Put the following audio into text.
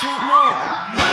sweet milk.